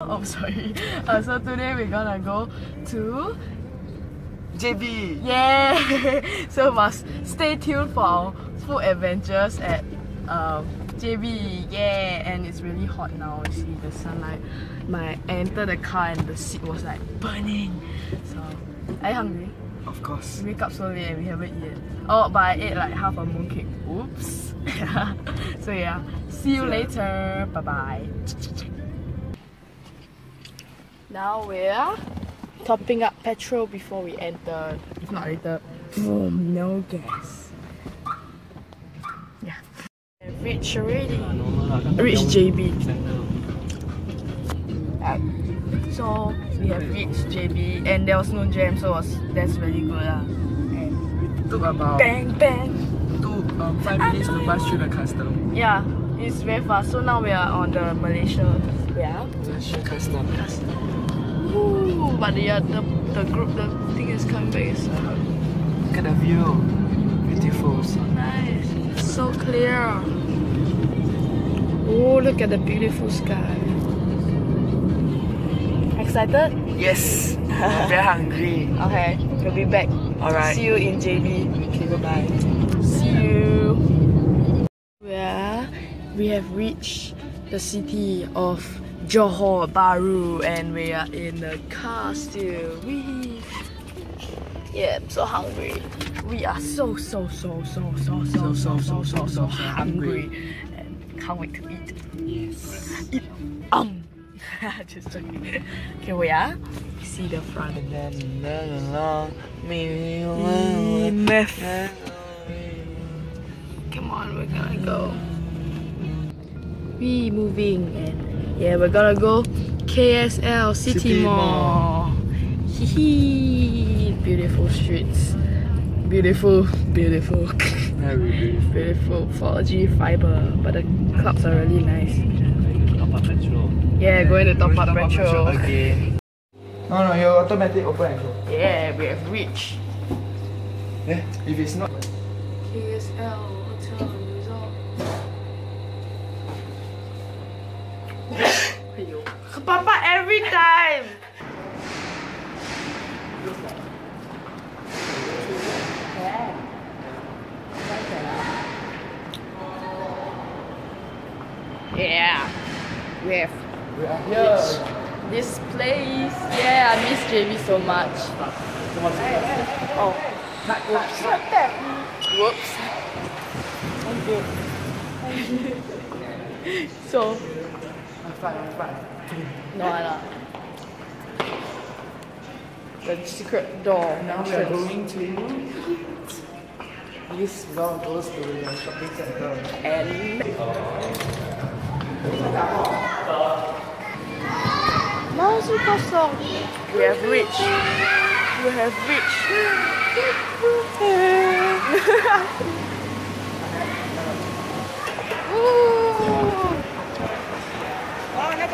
Oh, sorry. Uh, so today we're gonna go to JB. yeah. so must stay tuned for our food adventures at um, JB. Yeah, and it's really hot now. You see the sunlight. My I entered the car and the seat was like burning. So, are you hungry? Of course. We wake up so late and we haven't eaten. Oh, but I ate like half a mooncake. Oops. so yeah, see you later. Bye bye. Now we're topping up petrol before we enter. If not later, boom, no gas. Yeah. Reached already. Reached JB. Right. So we have reached JB and there was no jam, so was, that's really good. Uh. And Took about bang bang. two, um, five minutes to pass through the custom. Yeah, it's very fast. So now we are on the Malaysia. Yeah. Malaysia custom. Ooh, but uh, the the group the thing is coming back. Uh, Look at the view. Beautiful. So nice. So clear. Oh, look at the beautiful sky. Excited? Yes. I'm very hungry. Okay, we'll be back. Alright. See you in JB. Okay, bye bye. See you. Where we have reached the city of Johor Bahru and we are in the car still. Wee. Yeah, I'm so hungry. We are so so so so so so so so so so hungry and can't wait to eat. Yes. Eat. Um. Just joking. Okay, wait ah. See the front. Come on, we're gonna go. We moving and yeah, we're gonna go KSL City, City Mall. Hee. Beautiful streets. Beautiful, beautiful, Very beautiful. beautiful 4G fiber. But the clubs are really nice. Yeah, going to top up petrol. Okay. No, no, your automatic open and close. Yeah, we have reached Yeah, if it's not. KSL Aiyo. Papa every time. Yeah, we have We are here. this place. Yeah, I miss JB so much. Oh, whoops. Whoops. Thank you. so, I'm fine, I'm fine. no, I not. The secret door. Now we are going to. This round goes to the shopping center. And. We have reached. We have reached. 哇，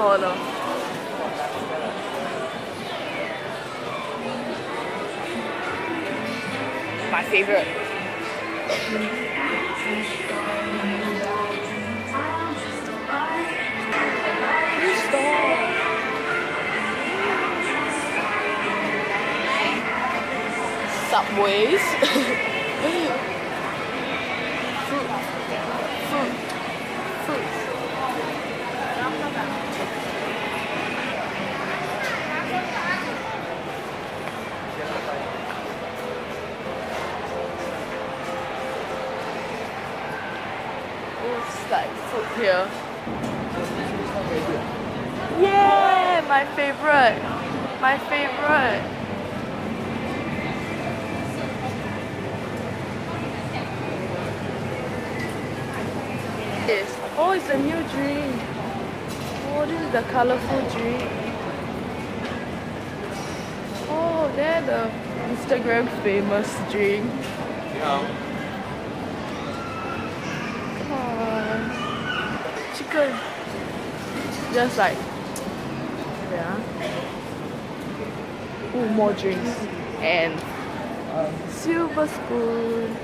Oh no. My favorite. Subways. My favorite. Yes. Oh, it's a new drink. Oh, this is the colorful drink. Oh, they're the Instagram famous drink. Yeah. Chicken. Just like, yeah. Ooh, more drinks. And um, silver spoon.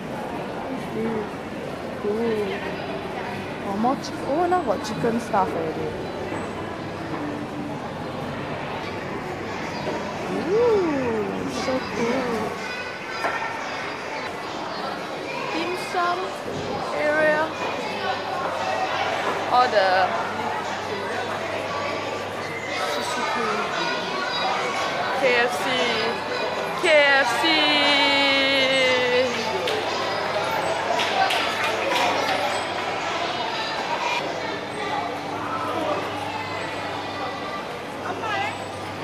Ooh. Oh, more chicken. Oh, now got chicken stuff already. Ooh, so cool. Dim sum area. All the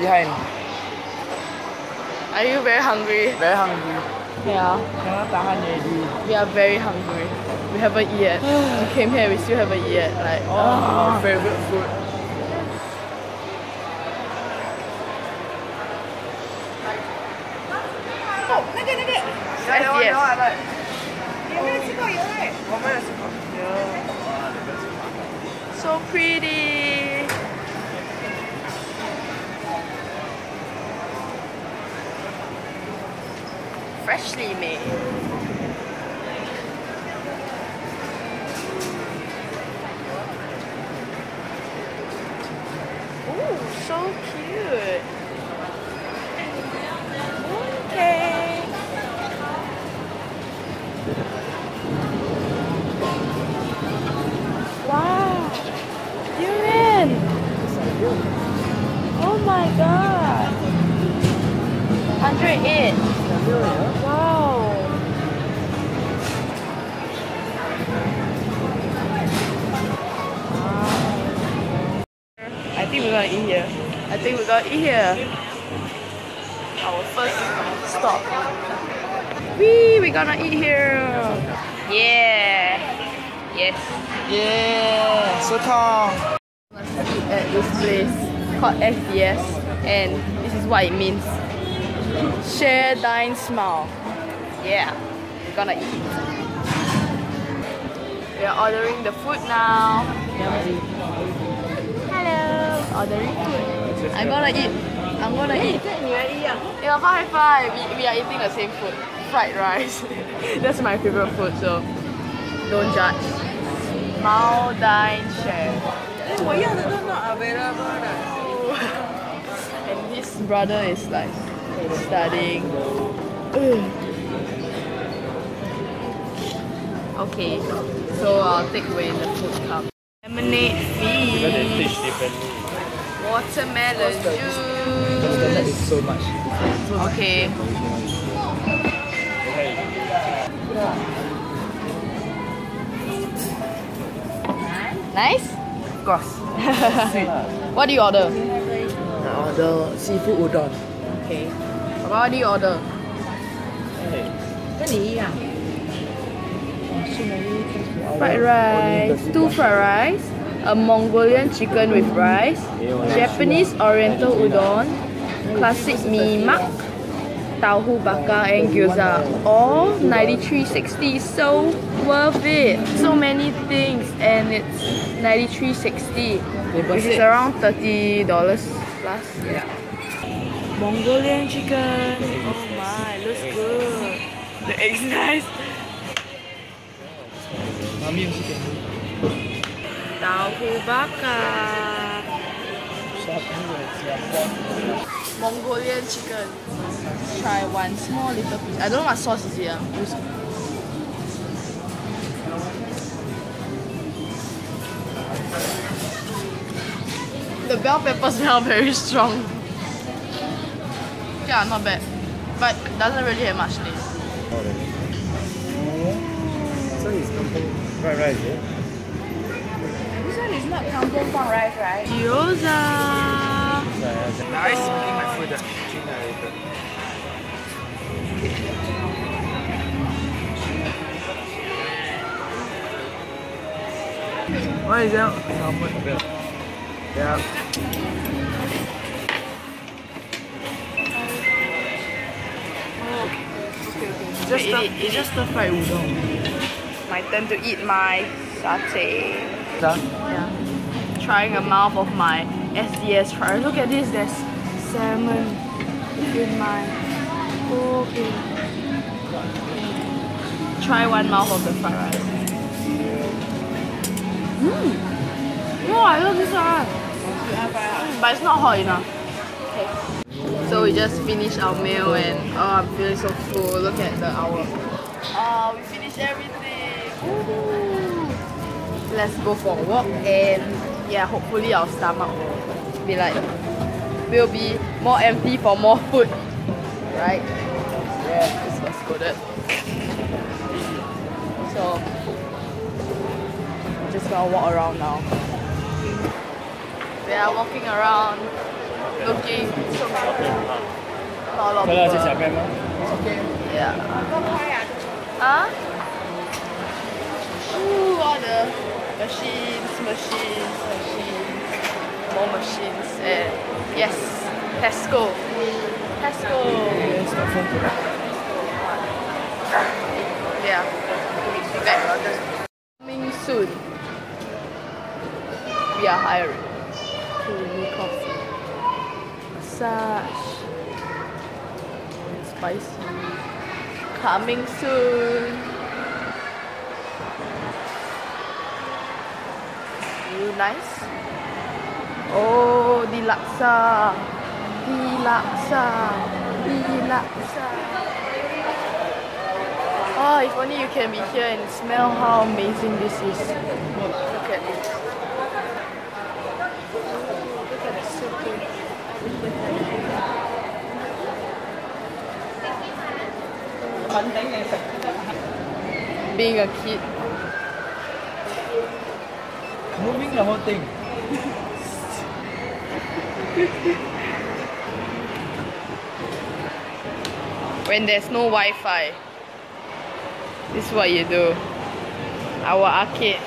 Behind. Are you very hungry? Very hungry. Yeah. Cannot tahan already. We are very hungry. We haven't eaten yet. we came here, we still haven't eaten yet. Like, Oh, our favorite food. Freshly. Ooh, so cute. Our first stop. Wee, we're gonna eat here. Yeah. Yes. Yeah. So Tong. Let's eat at this place called SDS and this is what it means. Share, dine, smile. Yeah, we're gonna eat. We are ordering the food now. Hello, ordering food. I'm gonna eat. I'm gonna eat. Yeah, five five. We, we are eating the same food. Fried rice. That's my favorite food, so don't judge. Mao Dine Chef. and his brother is like studying. okay, so I'll take away the food cup. Lemonade fish watermelon juice. so much. Okay. Nice? Of course. what do you order? I order seafood udon. Okay. What do you order? Fried rice. Two fried rice a Mongolian chicken with rice, Japanese oriental udon, classic mee mak, tauhu bakar and gyoza. All 93.60, so worth it. So many things and it's 93.60, which is around $30 plus. Yeah. Mongolian chicken. Oh my, looks good. The egg's nice. Mami yung chicken. Tauhu bakar. Mongolian chicken. Try one small little piece. I don't know what sauce is it. Use- The bell pepper smell very strong. Yeah, not bad. But doesn't really have much taste. So it's kampung fried rice, not kampung rice, right? Gyoza. Nice eating my food. China. What is that? Salmon. Yeah. Just Eat the, it, just the fried udon. My turn to eat my satay. Done. Yeah. Trying a mouth of my SDS fried. Look at this, there's salmon in my. Okay. Try one mouth of the fried rice. Mmm. Oh, I love this one. But it's not hot enough. So we just finished our meal and oh, I'm feeling so full. Look at the hour. Oh, we finished everything. Woohoo let's go for a walk and yeah, hopefully our stomach will be like will be more empty for more food. Right? Yeah, this was good. So I'm just gonna walk around now. We are walking around looking not a lot of okay? Yeah. Huh? Ooh, all the machines, machines, machines, more machines, and yes, Tesco. Tesco. Yeah. Back. Coming soon. We are hiring. Creamy coffee. Massage. Spicy. Coming soon. You nice? Oh, the laksa. The laksa. The laksa. Oh, ah, if only you can be here and smell how amazing this is. Look at this. Being a kid. Moving the whole thing. when there's no Wi-Fi. This is what you do. Our arcade.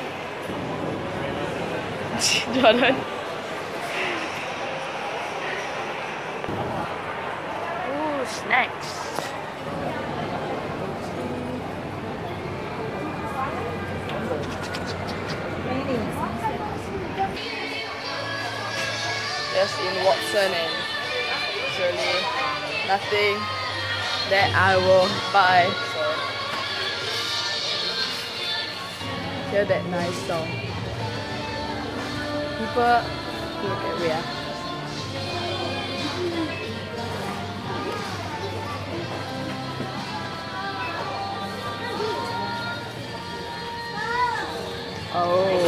Jordan. Ooh, snacks. Just in Watson and actually nothing that I will buy. So hear that nice song. People look at where. Oh.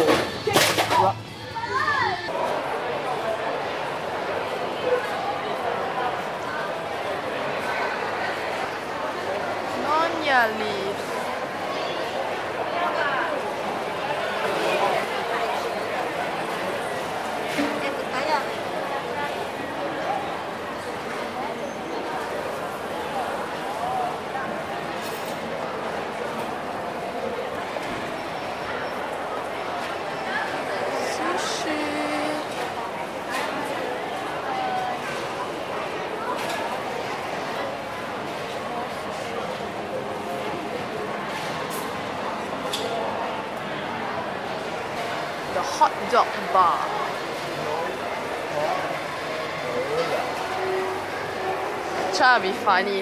Charlie. Hot dog bar. Try to be funny.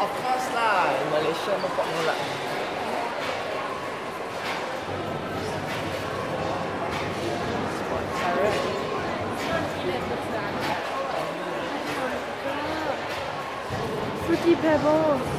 Of course lah, in Malaysia no pork no lard. Fruity Pebbles.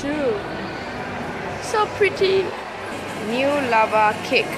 Shoe. So pretty. New lava cake.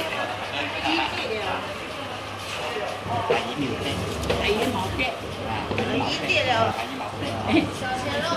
一点了，小鲜肉。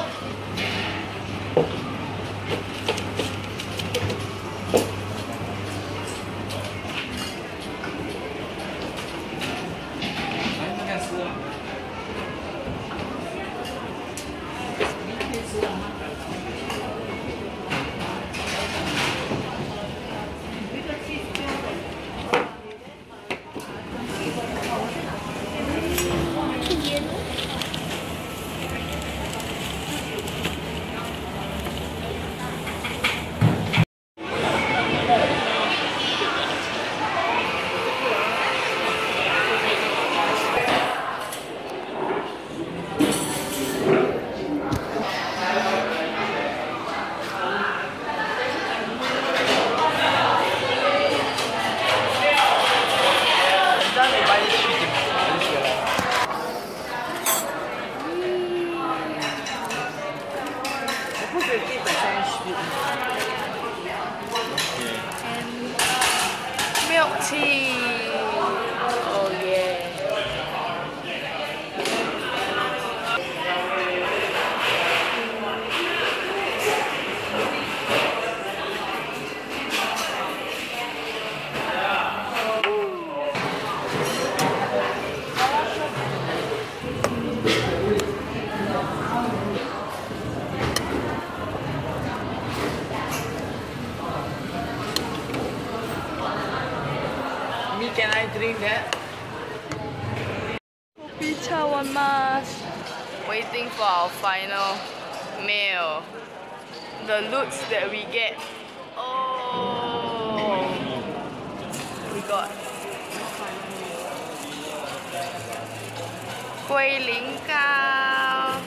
Kueh lingkao.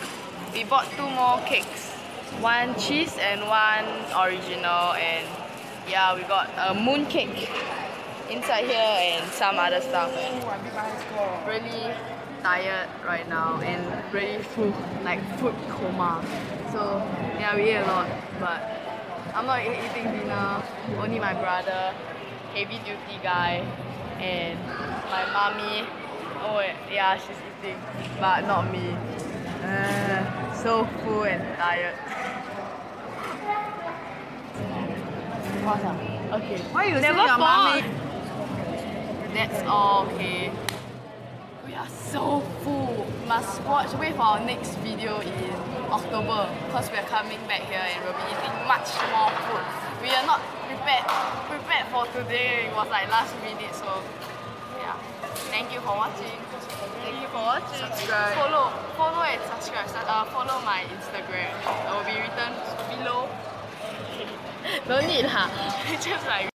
We bought two more cakes. One cheese and one original and yeah, we got a moon cake inside here and some other stuff. Really tired right now and really full, like food coma. So yeah, we ate a lot, but I'm not eating dinner. Only my brother, heavy duty guy, and my mommy. Oh yeah, she's but not me. Uh, so full and tired. Okay. Why you Never say your mommy? That's all, okay. We are so full. Must watch, wait for our next video in October because we are coming back here and we'll be eating much more food. We are not prepared prepared for today. It was like last minute, so yeah. Thank you for watching. You. Subscribe. Follow, follow and subscribe. Uh, follow my Instagram. It will be written below. No need lah. Just like